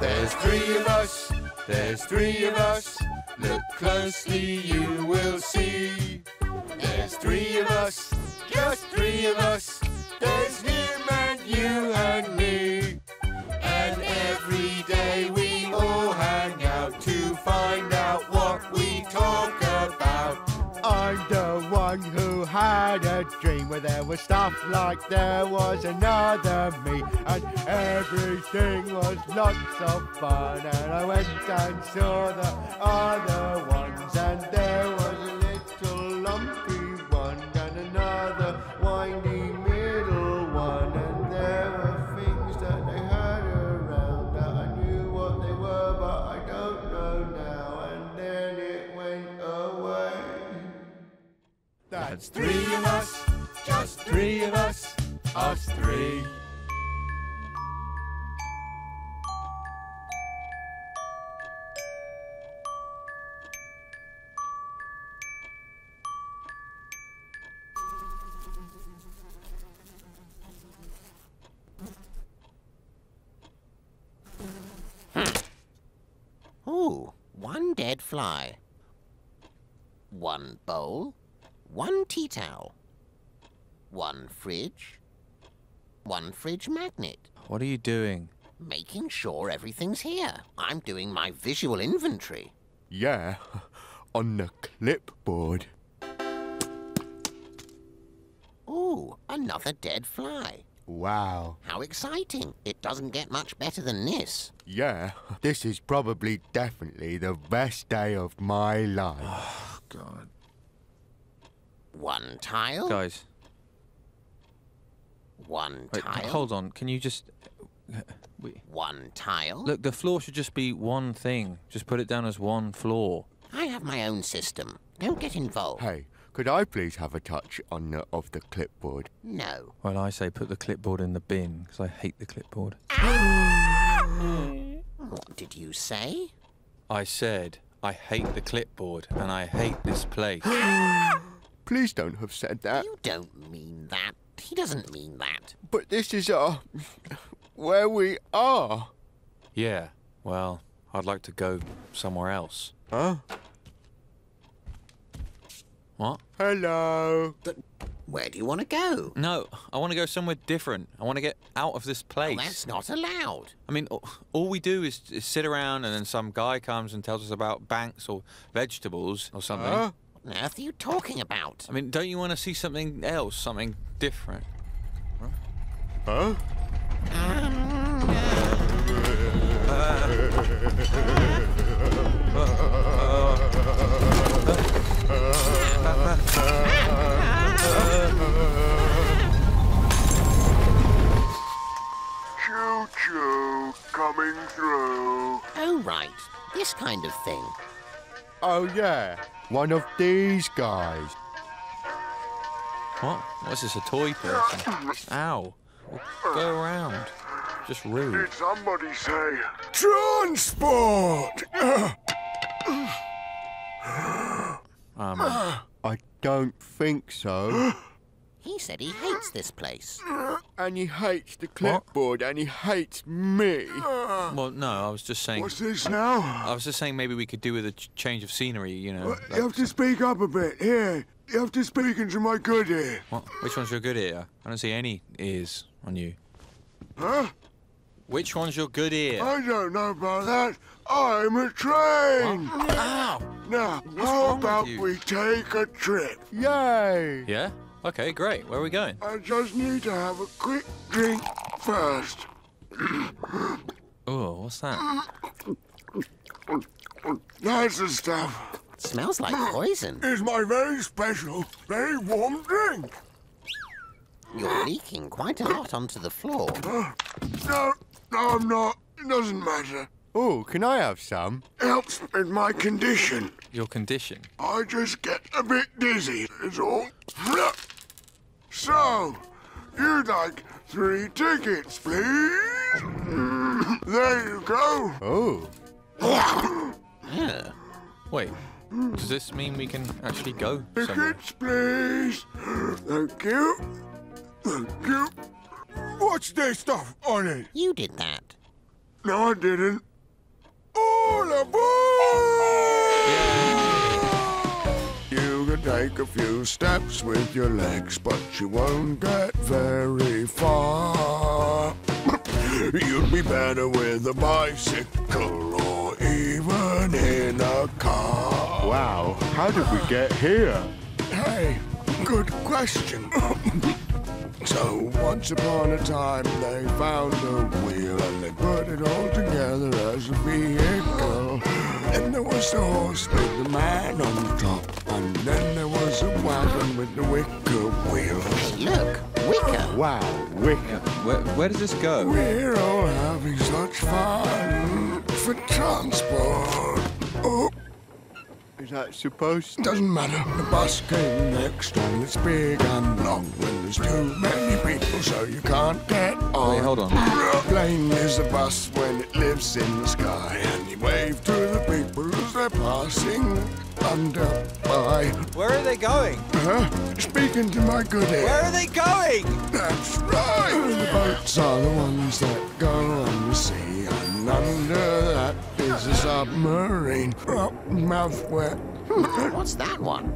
There's three of us, there's three of us. Look closely, you will see. There's three of us, just three of us. There's him and you there was stuff like there was another me, and everything was lots of fun. And I went and saw the other ones, and there was a little lumpy one, and another windy middle one, and there were things that they had around that I knew what they were, but I don't know now. And then it went away. That's three of us, three of us, us three. Hmm. Ooh, one dead fly. One bowl. One tea towel. One fridge. One fridge magnet. What are you doing? Making sure everything's here. I'm doing my visual inventory. Yeah, on the clipboard. Ooh, another dead fly. Wow. How exciting. It doesn't get much better than this. Yeah, this is probably definitely the best day of my life. Oh, God. One tile. Guys, One wait, tile. hold on. Can you just. We... One tile. Look, the floor should just be one thing. Just put it down as one floor. I have my own system. Don't get involved. Hey, could I please have a touch on the, of the clipboard? No. Well, I say put the clipboard in the bin because I hate the clipboard. Ah! What did you say? I said I hate the clipboard and I hate this place. Please don't have said that. You don't mean that. He doesn't mean that. But this is uh, where we are. yeah, well, I'd like to go somewhere else. Huh? What? Hello. But where do you want to go? No, I want to go somewhere different. I want to get out of this place. Well, that's not allowed. I mean, all- all we do is, is sit around and then some guy comes and tells us about banks or vegetables or something. Huh? What on earth are you talking about? I mean, don't you want to see something else, something different? Huh? Choo choo, coming through. Oh, right. This kind of thing. Oh yeah, one of these guys. What? What's this, a toy person? Ow. Go around. Just rude. Did somebody say transport? Um, I don't think so. He said he hates this place. and he hates the clipboard and he hates me. well, no, I was just saying. What's this now? I was just saying maybe we could do with a ch- change of scenery, you know. You like- have to speak up a bit. Here, you have to speak into my good ear. What? Which one's your good ear? I don't see any ears on you. Huh? Which one's your good ear? I don't know about that. I'm a train. Ow! Now, wrong how with about you? we take a trip? Yay! Yeah? Okay, great. Where are we going? I just need to have a quick drink first. Oh, what's that? That's the stuff. Smells like poison. It's my very special, very warm drink. You're leaking quite a lot onto the floor. No, no, I'm not. It doesn't matter. Oh, can I have some? Helps with my condition. Your condition. I just get a bit dizzy, is all. So, you'd like three tickets, please? There you go. Oh, Yeah. Wait, does this mean we can actually go somewhere? Tickets, please. Thank you. Thank you. What's this stuff on it? You did that. No, I didn't. All aboard! Take a few steps with your legs, but you won't get very far. You'd be better with a bicycle or even in a car. Wow, how did we get here? Hey, good question. so, once upon a time, they found a wheel and they put it all together as a vehicle. And there was the horse with the man on top, and then there was a wagon with the wicker wheel. Look, Wicker. Wow, wicked. Where, where does this go? We're all having such fun for transport. Oh, Is that supposed to? Doesn't matter. The bus came next, and it's big and long. When there's too many people, so you can't get on. Wait, hold on. Plane is a bus when it lives in the sky, and you wave to the people as they're passing under by. Where are they going? Huh? Speaking to my good ear. Where are they going? That's right. The boats are the ones that go on the sea, and under that is a submarine. Oh, mouth wet. What's that one?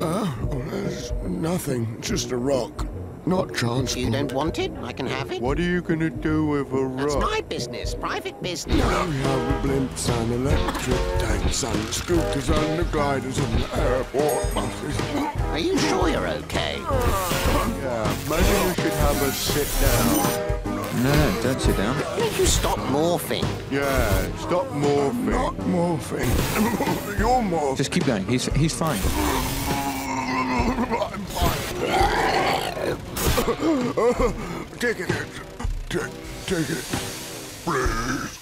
Oh, there's nothing. Just a rock. Not transport. You don't want it? I can have it. What are you gonna do with a rock? That's rock? my business, private business. We have blimps and electric tanks and scooters and the gliders and the airport buses. Are you sure you're okay? Yeah, maybe you should have a sit down. No, no, don't sit down. Make you stop morphing. Yeah, stop morphing. Not morphing. You're morphing. Just keep going. He's he's fine. I'm fine. Take it. Take, take it. Please.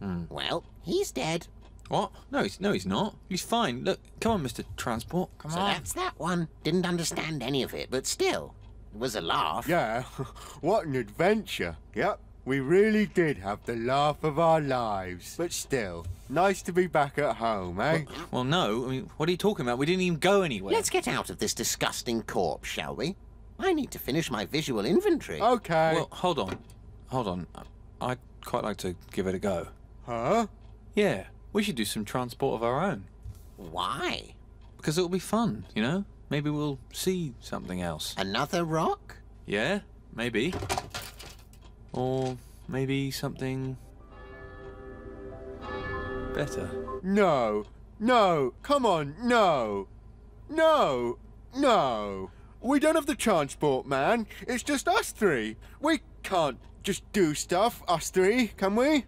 Well, he's dead. What? No, he's no, he's not. He's fine. Look, come on, Mr. Transport. Come So on. that's that one. Didn't understand any of it, but still, it was a laugh. Yeah, what an adventure. Yep, we really did have the laugh of our lives. But still, nice to be back at home, eh? Well, no. I mean, what are you talking about? We didn't even go anywhere. Let's get out of this disgusting corpse, shall we? I need to finish my visual inventory. Okay. Well, hold on, hold on. I'd quite like to give it a go. Huh? Yeah, we should do some transport of our own Why? because it'll be fun. You know, maybe we'll see something else. Another rock? Yeah, maybe. Or maybe something better. No, no, come on, no. No, no. We don't have the transport, man. It's just us three. We can't just do stuff, us three, can we?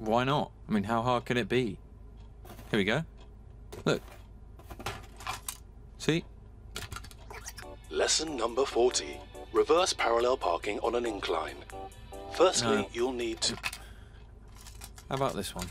Why not? I mean, how hard can it be? Here we go. Look. See? Lesson number 40. Reverse parallel parking on an incline. Firstly, No. you'll need to... How about this one?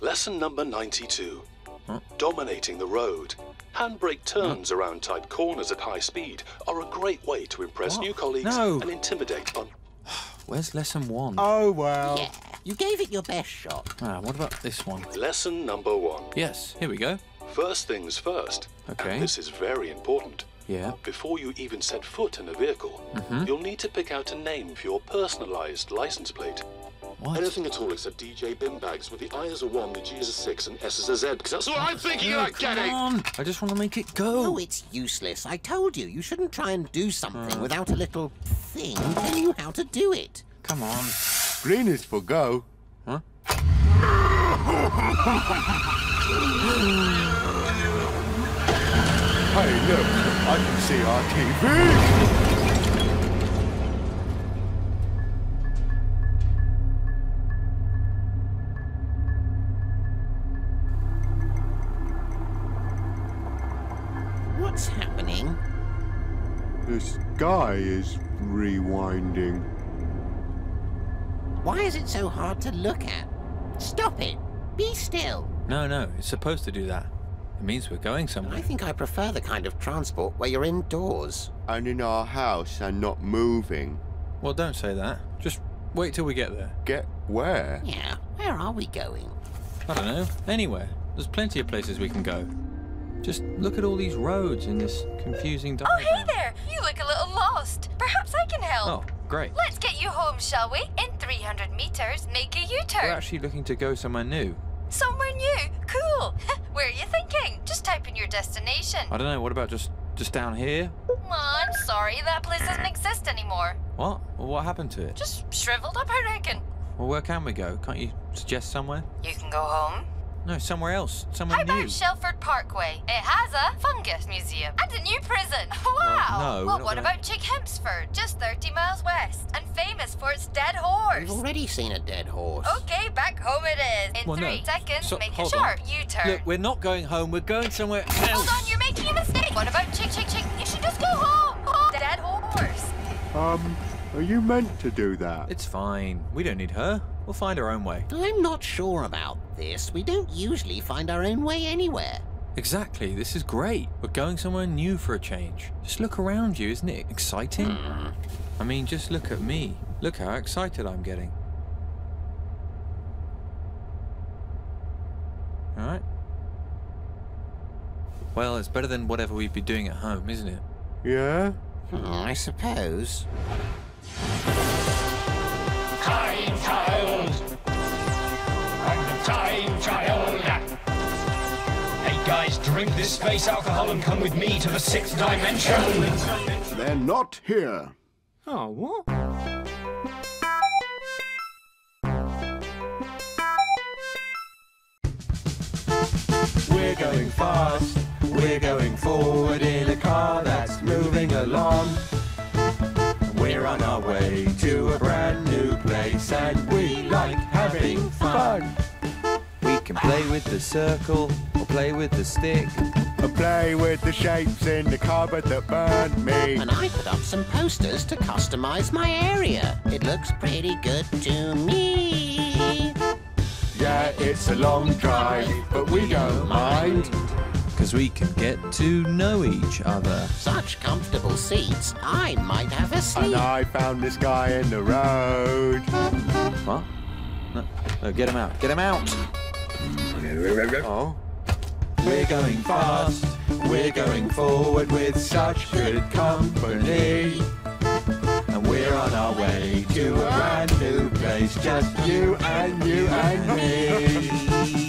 Lesson number 92. Huh? Dominating the road. Handbrake turns around tight corners at high speed are a great way to impress What? new colleagues No. and intimidate un- Where's lesson one? Oh, well. Yeah, you gave it your best shot. Ah, what about this one? Lesson number 1. Yes, here we go. First things first. Okay. And this is very important. Yeah. Before you even set foot in a vehicle, Mm-hmm. you'll need to pick out a name for your personalized license plate. What? Anything at all except DJ bin bags with the I as a 1, the G as a 6, and S as a Z, because that's what I'm thinking No, about come getting! on. I just want to make it go. Oh, it's useless. I told you, you shouldn't try and do something without a little thing telling you how to do it. Come on. Green is for go. Huh? Hey, look, I can see our TV. What's happening? The sky is rewinding. Why is it so hard to look at? Stop it. Be still. No, no, it's supposed to do that. It means we're going somewhere. I think I prefer the kind of transport where you're indoors. And in our house and not moving. Well, don't say that. Just wait till we get there. Get where? Yeah, where are we going? I don't know. Anywhere. There's plenty of places we can go. Just look at all these roads in this confusing Oh, hey there! You look a little lost. Perhaps I can help. Oh, great. Let's get you home, shall we? In 300 meters, make a U-turn. We're actually looking to go somewhere new. Somewhere new. Cool. Where are you thinking? Just type in your destination. I don't know. What about just just down here? Oh, I'm sorry, that place doesn't exist anymore. What? Well, what happened to it? Just shriveled up, I reckon. Well, where can we go? Can't you suggest somewhere? You can go home. No, somewhere else. Somewhere How new. about Shelford Parkway? It has a fungus museum and a new prison. Wow. no, well, what gonna- about Chick Hempsford? Just 30 miles west and famous for its dead horse. We've already seen a dead horse. Okay, back home it is. In Well, no. three seconds, So- make a hold on. sharp U-turn. Look, we're not going home. We're going somewhere else. Hold on, you're making a mistake. What about Chick Chick Chick? You should just go home. home. Dead horse. Um, are you meant to do that? It's fine. We don't need her. We'll find our own way. I'm not sure about this. We don't usually find our own way anywhere. Exactly. This is great. We're going somewhere new for a change. Just look around you. Isn't it exciting? I mean, just look at me. Look how excited I'm getting. All right. Well, it's better than whatever we'd be doing at home, isn't it? Yeah? Hmm, I suppose. Time child. I'm the time child. Hey guys, drink this space alcohol and come with me to the sixth dimension. They're not here. Oh, what? We're going fast, we're going forward in a car that's moving along. We're on our way to a brand new place and we like having fun. We can play with the circle or play with the stick. Or play with the shapes in the cupboard that burned me. And I put up some posters to customize my area. It looks pretty good to me. Yeah, it's a long drive, but we don't mind. Because we can get to know each other. Such comfortable seats, I might have a sleep. And. I found this guy in the road. What? No, no get him out. Get him out! Oh. We're going fast, we're going forward with such good company. And we're on our way to a brand new place, just you and you and me.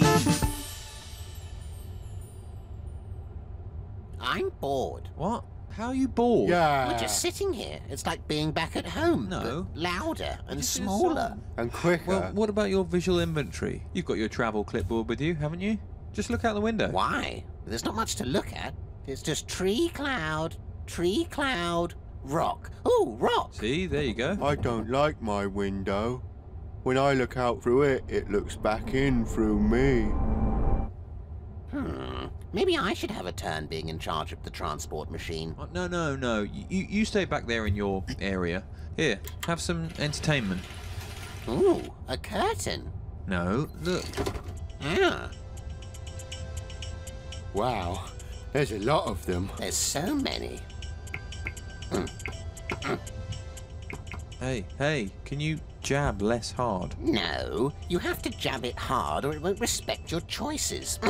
Bored. What? How are you bored? Yeah. We're just sitting here. It's like being back at home. No. but louder and Just do a smaller. And quicker. Well, what about your visual inventory? You've got your travel clipboard with you, haven't you? Just look out the window. Why? There's not much to look at. It's just tree cloud, tree cloud, rock. Ooh, rock. See, there you go. I don't like my window. When I look out through it, it looks back in through me. Maybe I should have a turn being in charge of the transport machine. Oh, no, no, no. You, you you stay back there in your area. Here, have some entertainment. Ooh, a curtain. No, look. Ah, Wow, there's a lot of them. there's so many. Hey, hey, can you jab less hard? No, you have to jab it hard or it won't respect your choices.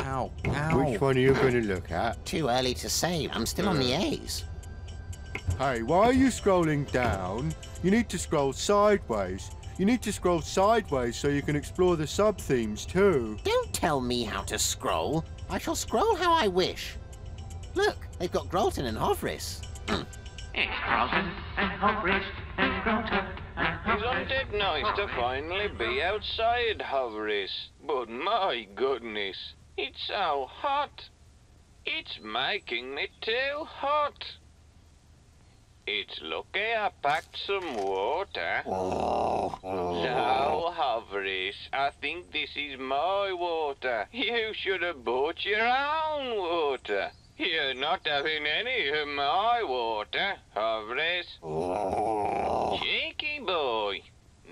Ow, ow. Which one are you going to look at? Too early to say. I'm still on the A's. Hey, why are you scrolling down? You need to scroll sideways. You need to scroll sideways so you can explore the sub-themes too. Don't tell me how to scroll. I shall scroll how I wish. Look, they've got Grolton and Hovris. Mm. Isn't it nice to finally be outside, Hovris? But my goodness, it's so hot. It's making me too hot. It's lucky I packed some water. Oh. No, Hovris, I think this is my water. You should have bought your own water. You're not having any of my water, Hovris. Oh. Cheeky boy.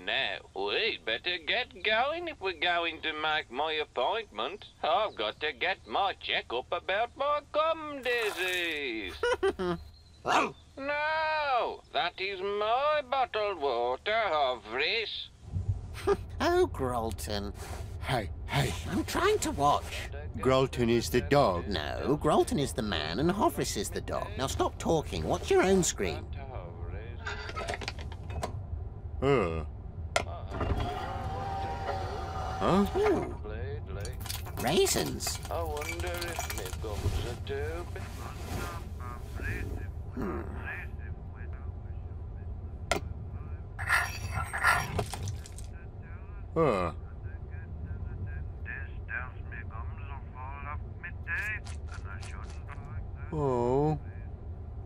Now, we'd better get going if we're going to make my appointment. I've got to get my checkup about my gum disease. no, that is my bottled water, Hovris. Oh, Grolton. Hey, hey, I'm trying to watch. Grolton is the dog. No, Grolton is the man and Hovris is the dog. Now stop talking. Watch your own screen. Uh. Huh? Ooh, raisins. I wonder if my gums are too big. Uh. Oh.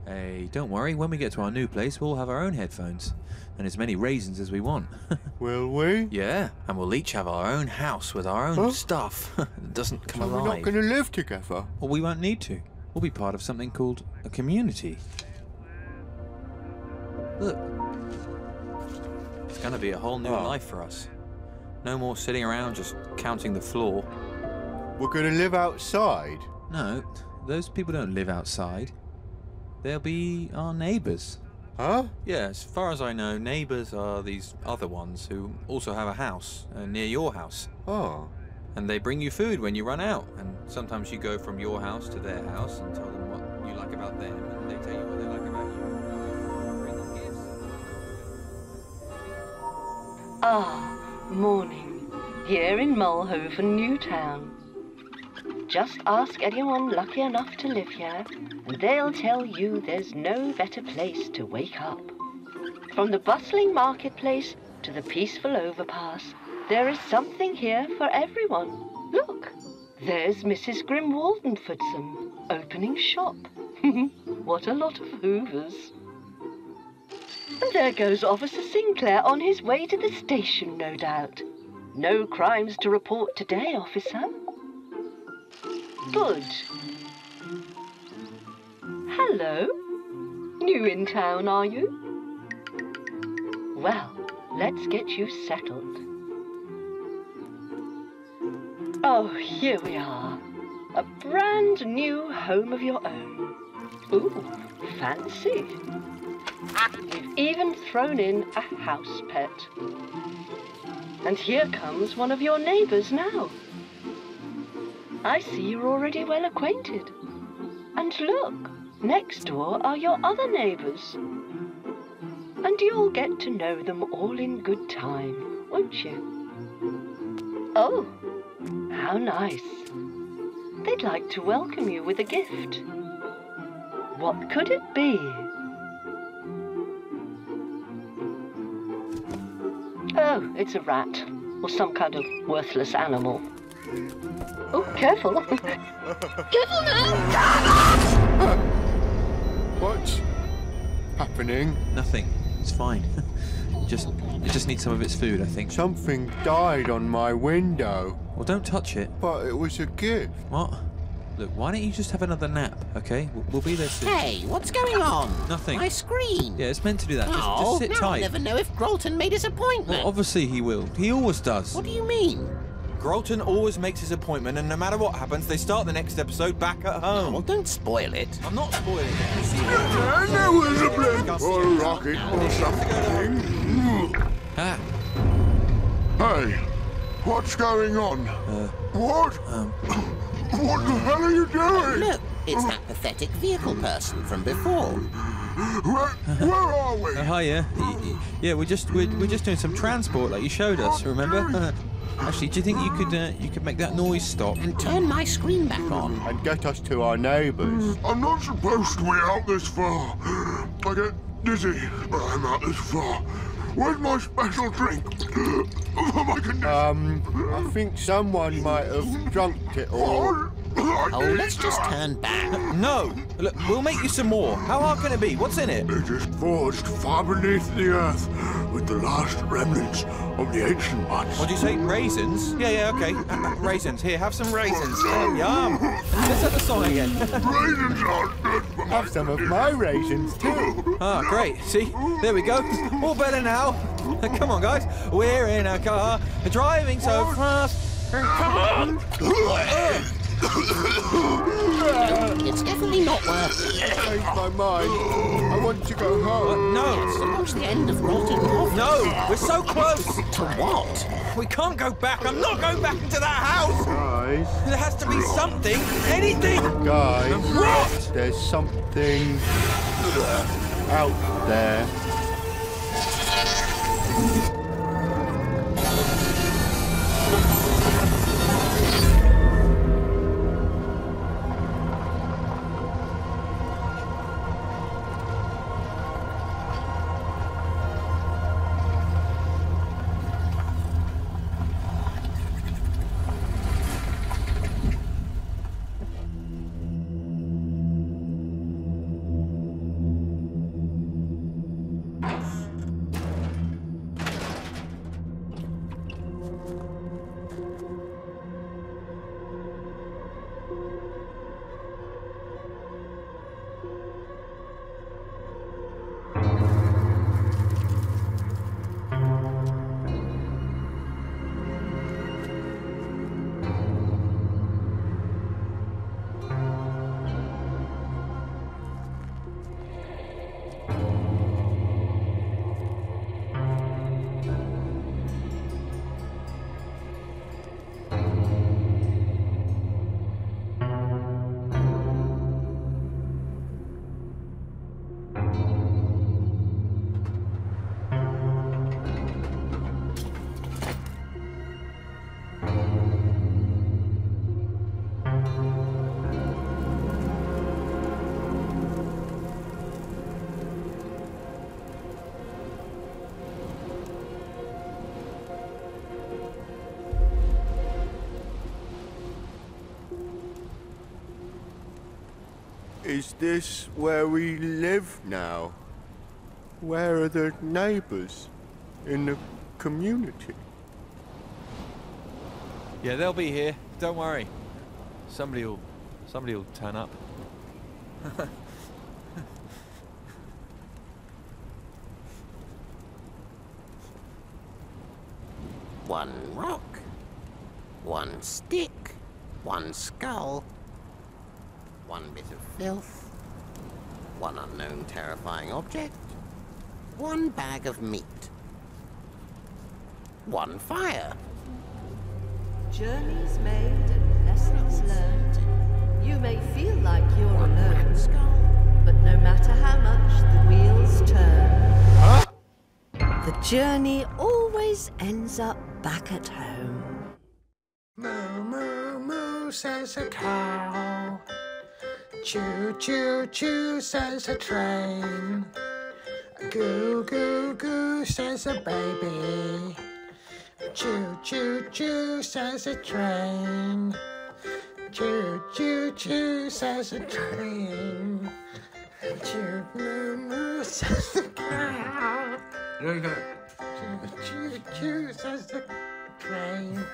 Hey, don't worry. When we get to our new place, we'll have our own headphones and as many raisins as we want. Will we? yeah, and we'll each have our own house with our own Huh? stuff. it doesn't come So we're not going to live together. Well, we won't need to. We'll be part of something called a community. Look. It's going to be a whole new Oh. life for us. No more sitting around just counting the floor. We're going to live outside. No, those people don't live outside. They'll be our neighbours. Huh? Yeah, as far as I know, neighbours are these other ones who also have a house uh, near your house. Oh. And they bring you food when you run out. And sometimes you go from your house to their house and tell them what you like about them, and they tell you what they like about you. Bring them gifts. Ah, morning. Here in Mulhoven, Newtown. Just ask anyone lucky enough to live here, and they'll tell you there's no better place to wake up. From the bustling marketplace to the peaceful overpass, there is something here for everyone. Look, there's Mrs. Grim Waldenfordson opening shop. what a lot of hoovers. And there goes Officer Sinclair on his way to the station, no doubt. No crimes to report today, officer. Good. Hello. New in town, are you? Well, let's get you settled. Oh, here we are. A brand new home of your own. Ooh, fancy. We've even thrown in a house pet. And here comes one of your neighbours now. I see you're already well acquainted. And look, next door are your other neighbours. And you'll get to know them all in good time, won't you? Oh, how nice. They'd like to welcome you with a gift. What could it be? Oh, it's a rat. Or some kind of worthless animal. Oh, careful. careful now! What's happening? Nothing. It's fine. just, it just needs some of its food, I think. Something died on my window, Well, don't touch it. but it was a gift. What? Look, why don't you just have another nap, okay? We'll, we'll be there soon. Hey, what's going on? Nothing. My screen. Yeah, it's meant to do that. Just, oh, just sit now tight. I'll never know if Grolton made his appointment. Well, obviously he will. He always does. what do you mean? Grolton always makes his appointment, and no matter what happens, they start the next episode back at home. Well, don't spoil it. I'm not spoiling it. You see, And there was a blimp or a rocket or something. Ah, Hey, what's going on? what? what the hell are you doing? Look, it's that pathetic vehicle person from before. Where, where are we? uh, hiya. Y- y- Yeah, we're just we're, we're just doing some transport like you showed us. Remember? Actually, do you think you could uh, you could make that noise stop? And turn my screen back on. And get us to our neighbours. I'm not supposed to be out this far. I get dizzy when I'm out this far. Where's my special drink? For my condition. Um, I think someone might have drunk it all. Oh, let's just turn back. No! Look, we'll make you some more. How hard can it be? What's in it? It is forged far beneath the earth with the last remnants of the ancient ones. What'd you say? Raisins? Yeah, yeah, okay. Uh, uh, raisins. Here, have some raisins. Uh, yum. Let's have the song again. Raisins aren't good for my Have some of my raisins too. Ah, great. See? There we go. All better now. Come on, guys. We're in a car, driving so fast. Come on. It's definitely not worth it. Change my mind. I want to go home. Uh, no! Watch the end of rotten coffee. No! We're so close! To what? We can't go back. I'm not going back into that house! Guys, There has to be something, anything! guys, What? there's something out there. Is this where we live now? Where are the neighbors in the community? Yeah, they'll be here. Don't worry. Somebody will, somebody will turn up. One rock, one stick, one skull, one bit of filth, one unknown terrifying object, one bag of meat, one fire. Journeys made and lessons learned. You may feel like you're alone, but no matter how much the wheels turn, the journey always ends up back at home. Moo, moo, moo, says a cow. Choo, choo, choo, says a train. Goo, goo, goo, says a baby. Choo, choo, choo, says a train. Choo, choo, choo, says a train. Choo, moo, moo, says a cow. There you go. Choo, choo, choo, says the train.